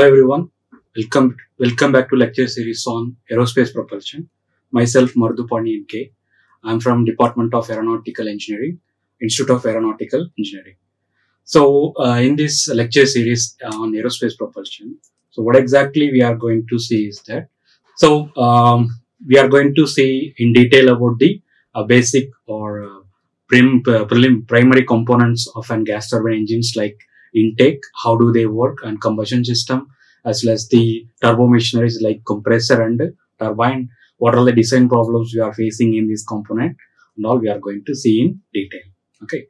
Hello everyone. Welcome welcome back to lecture series on aerospace propulsion. Myself Maruthupandiyan NK. I'm from Department of Aeronautical Engineering, Institute of Aeronautical Engineering. So uh, in this lecture series uh, on aerospace propulsion, so what exactly we are going to see is that so um, we are going to see in detail about the uh, basic or uh, prim, uh, prelim, primary components of an gas turbine engines like intake, how do they work, and combustion system, as well as the turbo machineries like compressor and turbine. What are the design problems we are facing in this component, and all we are going to see in detail. Okay,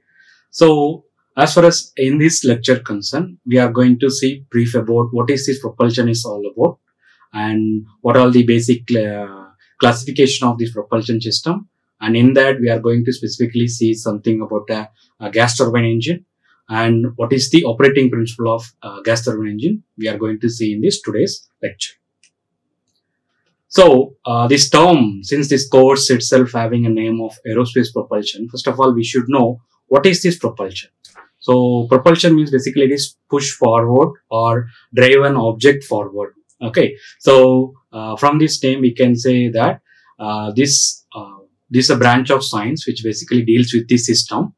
so as far as in this lecture concern, we are going to see brief about what is this propulsion is all about, and what are the basic uh, classification of this propulsion system. And in that, we are going to specifically see something about a, a gas turbine engine and what is the operating principle of uh, gas turbine engine we are going to see in this today's lecture. So uh, this term, since this course itself having a name of aerospace propulsion, first of all we should know what is this propulsion. So propulsion means basically it is push forward or drive an object forward. Okay, so uh, from this name we can say that uh, this uh, this is a branch of science which basically deals with the system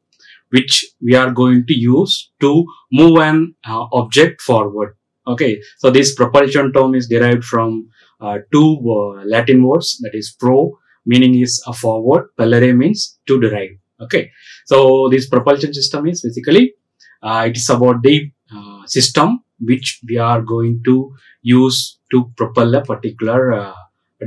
which we are going to use to move an uh, object forward. Okay, so this propulsion term is derived from uh, two uh, Latin words that is pro meaning is a forward, pellere means to derive. Okay, so this propulsion system is basically uh, it is about the uh, system which we are going to use to propel a particular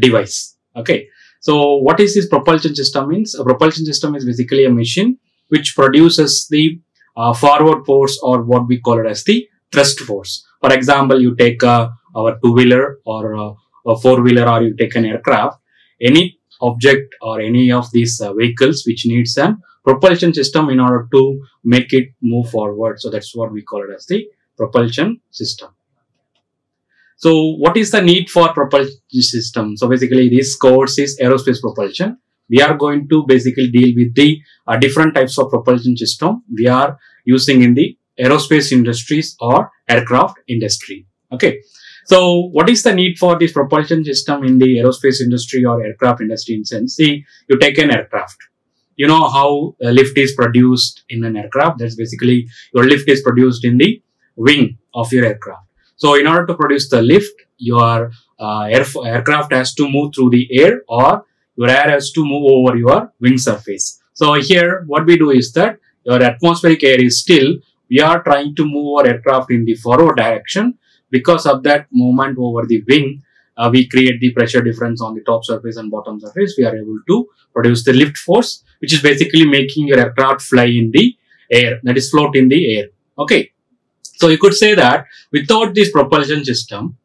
device. Okay, so what is this propulsion system means? A propulsion system is basically a machine which produces the uh, forward force or what we call it as the thrust force. For example, you take uh, our two wheeler or uh, a four wheeler or you take an aircraft, any object or any of these uh, vehicles which needs a propulsion system in order to make it move forward. So that's what we call it as the propulsion system. So what is the need for propulsion system? So basically this course is aerospace propulsion we are going to basically deal with the uh, different types of propulsion system we are using in the aerospace industries or aircraft industry. Okay. So what is the need for this propulsion system in the aerospace industry or aircraft industry in sense? See, you take an aircraft. You know how lift is produced in an aircraft. That's basically your lift is produced in the wing of your aircraft. So in order to produce the lift, your uh, air, aircraft has to move through the air or your air has to move over your wing surface. So here what we do is that your atmospheric air is still, we are trying to move our aircraft in the forward direction. Because of that movement over the wing, uh, we create the pressure difference on the top surface and bottom surface. We are able to produce the lift force, which is basically making your aircraft fly in the air, that is float in the air. Okay. So you could say that without this propulsion system,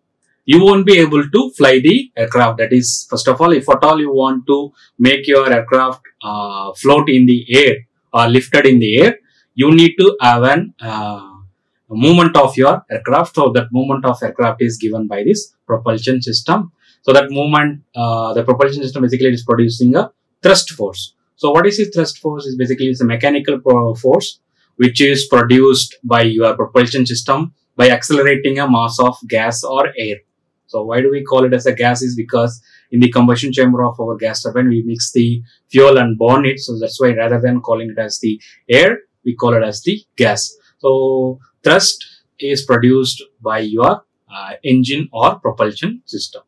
you won't be able to fly the aircraft. That is, first of all, if at all you want to make your aircraft uh, float in the air or lifted in the air, you need to have an uh, movement of your aircraft. So that movement of aircraft is given by this propulsion system. So that movement, uh, the propulsion system basically is producing a thrust force. So what is this thrust force? Is basically it's a mechanical force which is produced by your propulsion system by accelerating a mass of gas or air. So why do we call it as a gas is because in the combustion chamber of our gas turbine, we mix the fuel and burn it. So that's why rather than calling it as the air, we call it as the gas. So thrust is produced by your uh, engine or propulsion system.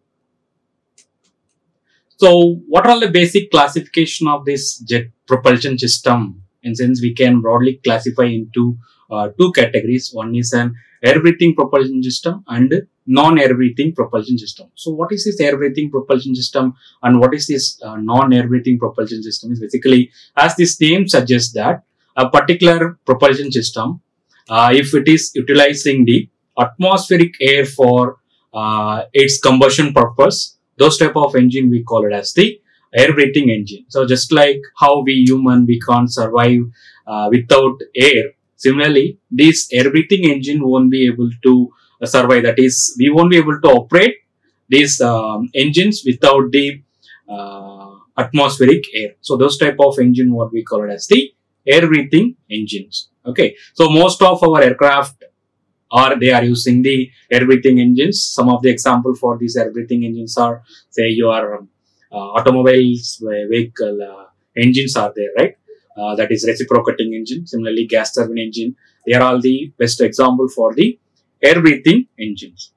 So what are the basic classification of this jet propulsion system? And since we can broadly classify into uh, two categories. One is an air breathing propulsion system and non-air breathing propulsion system. So what is this air breathing propulsion system and what is this uh, non-air breathing propulsion system is basically as this name suggests that a particular propulsion system, uh, if it is utilizing the atmospheric air for uh, its combustion purpose, those type of engine we call it as the air breathing engine. So just like how we human, we can't survive uh, without air. Similarly, this air breathing engine won't be able to survive. That is, we won't be able to operate these um, engines without the uh, atmospheric air. So those type of engine, what we call it as the air breathing engines. Okay. So most of our aircraft or they are using the air breathing engines. Some of the example for these air breathing engines are say your um, uh, automobiles vehicle uh, engines are there, right? Uh, that is reciprocating engine. Similarly, gas turbine engine. They are all the best example for the air breathing engines.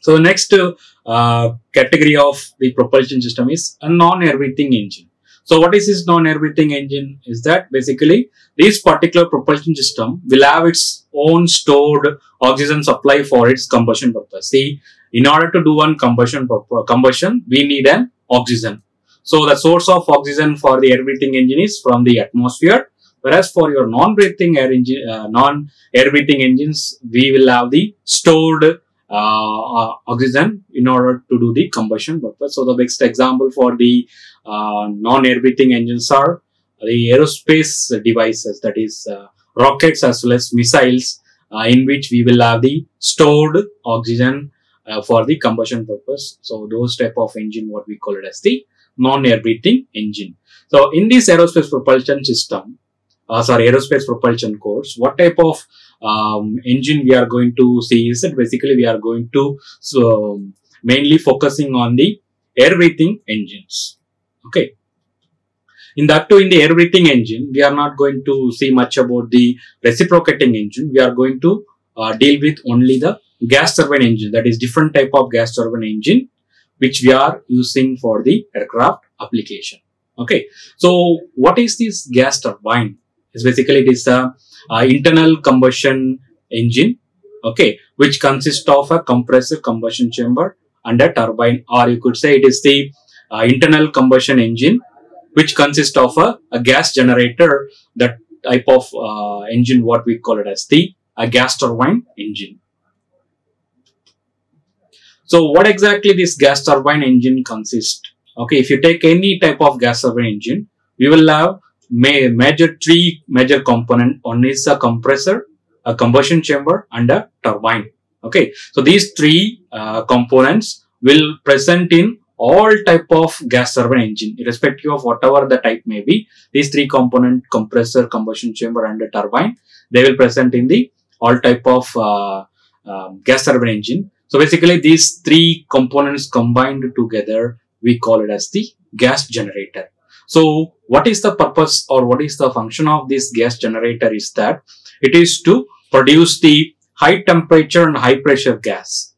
So the next uh, category of the propulsion system is a non-air breathing engine. So what is this non-air breathing engine? Is that basically this particular propulsion system will have its own stored oxygen supply for its combustion purpose. See, in order to do one combustion combustion, we need an oxygen. So the source of oxygen for the air breathing engine is from the atmosphere. Whereas for your non-breathing air engine, uh, non-air breathing engines, we will have the stored uh, uh, oxygen in order to do the combustion purpose. So the best example for the uh, non-air breathing engines are the aerospace devices, that is uh, rockets as well as missiles, in which we will have the stored oxygen for the combustion purpose. So those type of engine, what we call it as the non-air breathing engine. So in this aerospace propulsion system, uh, sorry, aerospace propulsion course, what type of um, engine we are going to see is that basically we are going to so mainly focusing on the air breathing engines. Okay. In that too, in the air breathing engine, we are not going to see much about the reciprocating engine. We are going to uh, deal with only the gas turbine engine. That is different type of gas turbine engine, which we are using for the aircraft application. Okay. So what is this gas turbine? It's basically it is a, a internal combustion engine. Okay. Which consists of a compressor combustion chamber and a turbine or you could say it is the uh, internal combustion engine which consists of a, a gas generator that type of uh, engine what we call it as the a gas turbine engine so what exactly this gas turbine engine consists okay if you take any type of gas turbine engine we will have ma major three major component. One is a compressor a combustion chamber and a turbine. Okay. So these three uh, components will present in all type of gas turbine engine irrespective of whatever the type may be. These three component compressor combustion chamber and a turbine they will present in the all type of uh, uh, gas turbine engine. So basically these three components combined together we call it as the gas generator so what is the purpose or what is the function of this gas generator is that it is to produce the high temperature and high pressure gas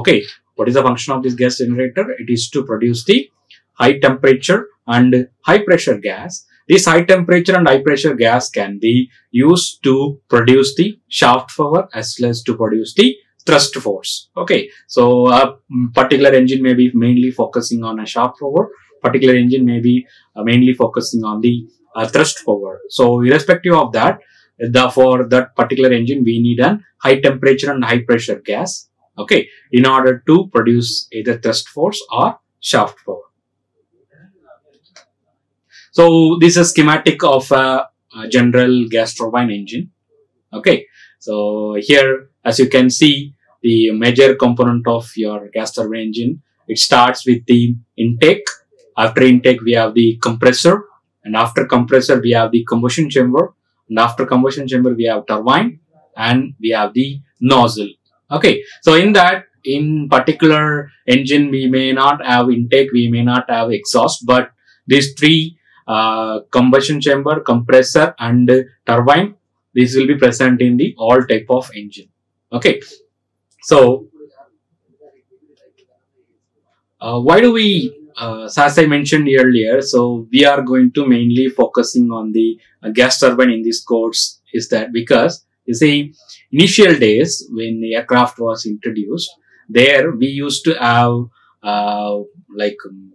okay what is the function of this gas generator? It is to produce the high temperature and high pressure gas. This high temperature and high pressure gas can be used to produce the shaft power as well as to produce the thrust force. Okay, so a particular engine may be mainly focusing on a shaft power, particular engine may be uh, mainly focusing on the uh, thrust power. So irrespective of that, the, for that particular engine, we need a high temperature and high pressure gas okay, in order to produce either thrust force or shaft power. So this is schematic of a, a general gas turbine engine. Okay, so here as you can see the major component of your gas turbine engine, it starts with the intake. After intake we have the compressor and after compressor we have the combustion chamber and after combustion chamber we have turbine and we have the nozzle Okay. So in that, in particular engine, we may not have intake, we may not have exhaust, but these three uh, combustion chamber, compressor and turbine, this will be present in the all type of engine. Okay. So, uh, why do we, uh, as I mentioned earlier, so we are going to mainly focusing on the uh, gas turbine in this course is that because you see, initial days when the aircraft was introduced, there we used to have uh, like um,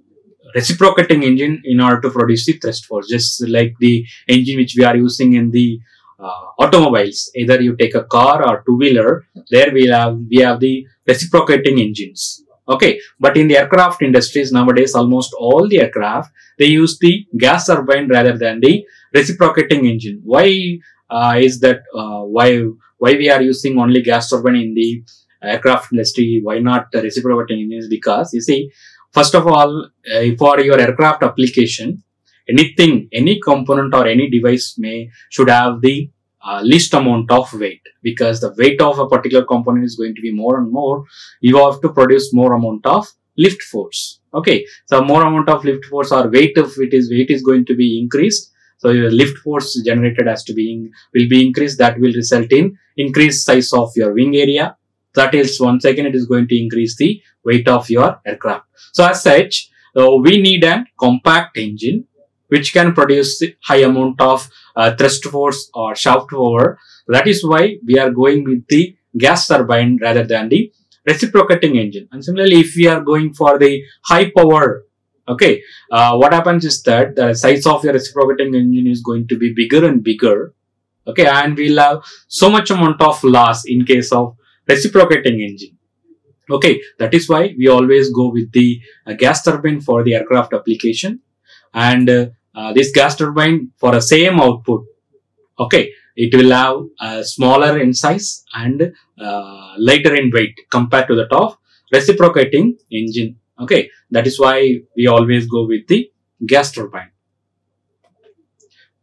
reciprocating engine in order to produce the thrust force, just like the engine which we are using in the uh, automobiles. Either you take a car or two wheeler, there we have we have the reciprocating engines. Okay, but in the aircraft industries nowadays, almost all the aircraft they use the gas turbine rather than the reciprocating engine. Why uh, is that uh, why why we are using only gas turbine in the aircraft industry why not the reciprocating engines because you see first of all uh, for your aircraft application anything any component or any device may should have the uh, least amount of weight because the weight of a particular component is going to be more and more you have to produce more amount of lift force. Okay so more amount of lift force or weight of it is weight is going to be increased. So your lift force generated has to be will be increased that will result in increased size of your wing area. That is once again it is going to increase the weight of your aircraft. So as such uh, we need a compact engine which can produce high amount of uh, thrust force or shaft power. That is why we are going with the gas turbine rather than the reciprocating engine. And similarly, if we are going for the high power, okay, uh, what happens is that the size of your reciprocating engine is going to be bigger and bigger. Okay, and we'll have so much amount of loss in case of reciprocating engine. Okay, that is why we always go with the uh, gas turbine for the aircraft application. And uh, uh, this gas turbine for a same output. Okay it will have a smaller in size and uh, lighter in weight compared to that of reciprocating engine. Okay that is why we always go with the gas turbine.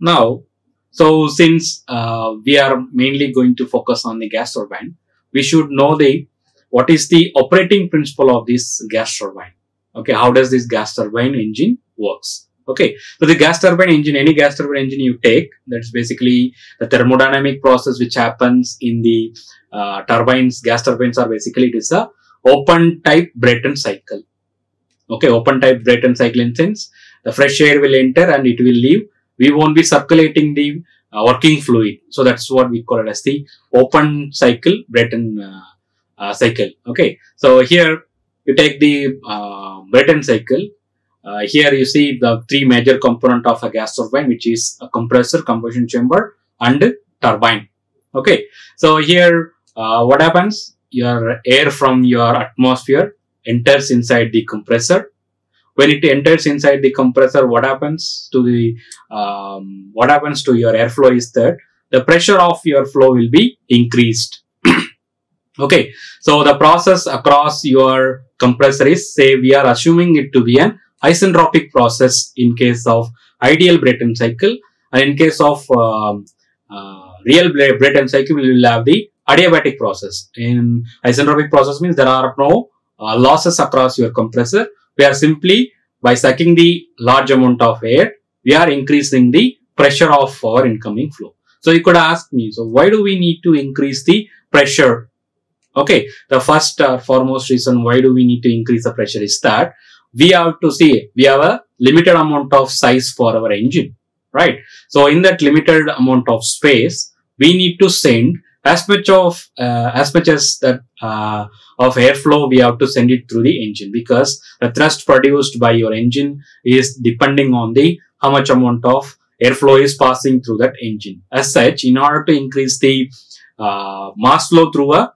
Now so since uh, we are mainly going to focus on the gas turbine we should know the what is the operating principle of this gas turbine. Okay how does this gas turbine engine works Okay, so the gas turbine engine, any gas turbine engine you take, that's basically the thermodynamic process which happens in the uh, turbines. Gas turbines are basically it is a open type Brayton cycle. Okay, open type Brayton cycle in sense the fresh air will enter and it will leave. We won't be circulating the uh, working fluid. So that's what we call it as the open cycle Brayton uh, uh cycle. Okay, so here you take the uh, Brayton cycle uh, here you see the three major component of a gas turbine, which is a compressor, combustion chamber, and turbine. Okay, so here uh, what happens? Your air from your atmosphere enters inside the compressor. When it enters inside the compressor, what happens to the um, what happens to your airflow is that the pressure of your flow will be increased. okay, so the process across your compressor is say we are assuming it to be an isentropic process in case of ideal Brayton cycle and in case of um, uh, real Brayton cycle we will have the adiabatic process. In isentropic process means there are no uh, losses across your compressor. We are simply by sucking the large amount of air, we are increasing the pressure of our incoming flow. So you could ask me, so why do we need to increase the pressure? Okay, the first uh, foremost reason why do we need to increase the pressure is that we have to see we have a limited amount of size for our engine right? So in that limited amount of space we need to send as much of uh, as much as that uh, of airflow we have to send it through the engine because the thrust produced by your engine is depending on the how much amount of airflow is passing through that engine. As such in order to increase the uh, mass flow through a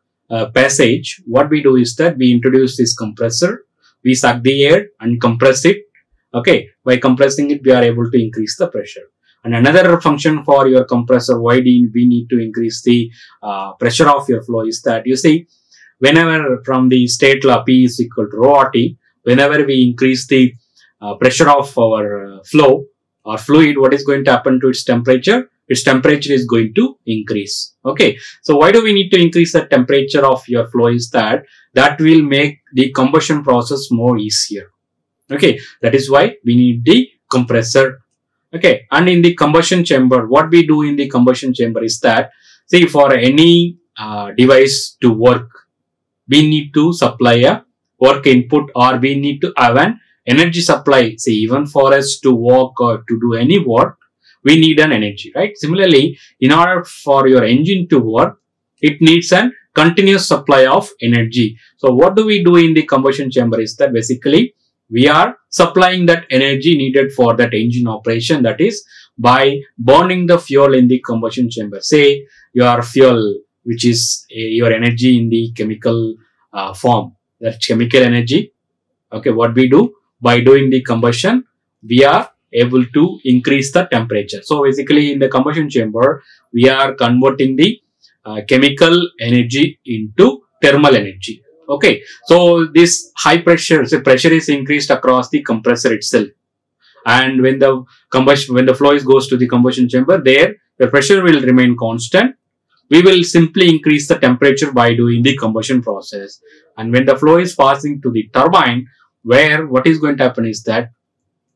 passage what we do is that we introduce this compressor we suck the air and compress it. Okay, by compressing it, we are able to increase the pressure. And another function for your compressor, why do we need to increase the uh, pressure of your flow is that you see, whenever from the state law P is equal to rho RT, whenever we increase the uh, pressure of our uh, flow or fluid, what is going to happen to its temperature? Its temperature is going to increase. Okay. So why do we need to increase the temperature of your flow is that that will make the combustion process more easier. Okay, that is why we need the compressor. Okay, and in the combustion chamber, what we do in the combustion chamber is that, see, for any uh, device to work, we need to supply a work input or we need to have an energy supply. See, even for us to work or to do any work, we need an energy, right? Similarly, in order for your engine to work, it needs an continuous supply of energy. So what do we do in the combustion chamber is that basically we are supplying that energy needed for that engine operation that is by burning the fuel in the combustion chamber. Say your fuel which is a, your energy in the chemical uh, form that chemical energy. Okay, what we do by doing the combustion we are able to increase the temperature. So basically in the combustion chamber we are converting the uh, chemical energy into thermal energy. Okay, so this high pressure, so pressure is increased across the compressor itself. And when the combustion, when the flow is goes to the combustion chamber, there the pressure will remain constant. We will simply increase the temperature by doing the combustion process. And when the flow is passing to the turbine, where what is going to happen is that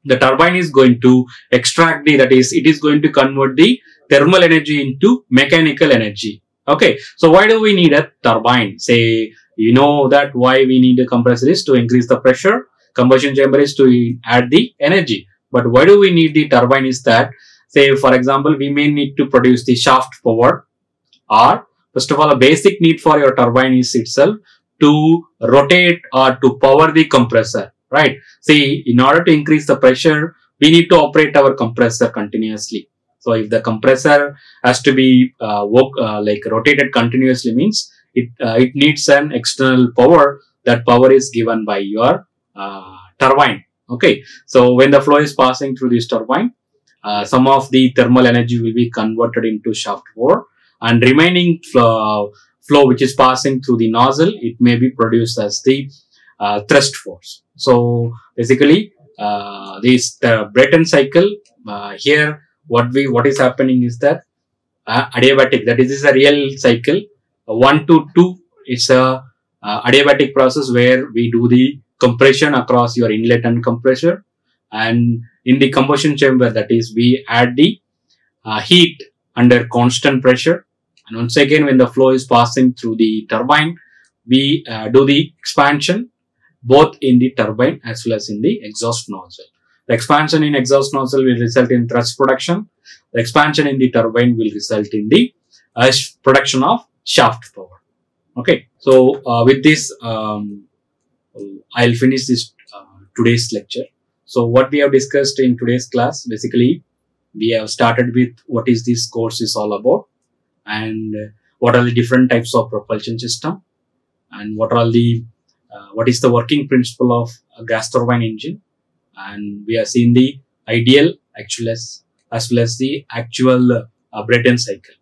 the turbine is going to extract the, that is, it is going to convert the thermal energy into mechanical energy. Okay. So why do we need a turbine? Say, you know that why we need a compressor is to increase the pressure. Combustion chamber is to add the energy. But why do we need the turbine is that, say, for example, we may need to produce the shaft power or first of all, a basic need for your turbine is itself to rotate or to power the compressor, right? See, in order to increase the pressure, we need to operate our compressor continuously. So if the compressor has to be uh, work, uh, like rotated continuously means it uh, it needs an external power. That power is given by your uh, turbine. Okay, so when the flow is passing through this turbine, uh, some of the thermal energy will be converted into shaft power, and remaining flow, flow which is passing through the nozzle, it may be produced as the uh, thrust force. So basically, this the Brayton cycle here what we what is happening is that uh, adiabatic that is, is a real cycle. Uh, 1 to 2 is a uh, adiabatic process where we do the compression across your inlet and compressor. And in the combustion chamber that is we add the uh, heat under constant pressure. And once again when the flow is passing through the turbine we uh, do the expansion both in the turbine as well as in the exhaust nozzle the expansion in exhaust nozzle will result in thrust production. The expansion in the turbine will result in the uh, production of shaft power. Okay. So uh, with this, um, I'll finish this uh, today's lecture. So what we have discussed in today's class, basically, we have started with what is this course is all about and what are the different types of propulsion system and what are the uh, what is the working principle of a gas turbine engine and we have seen the ideal actual as, as well as the actual uh, Brayton cycle.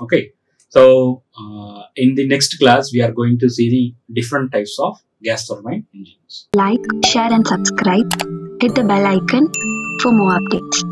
Okay. So, uh, in the next class, we are going to see the different types of gas turbine engines. Like, share and subscribe. Hit the bell icon for more updates.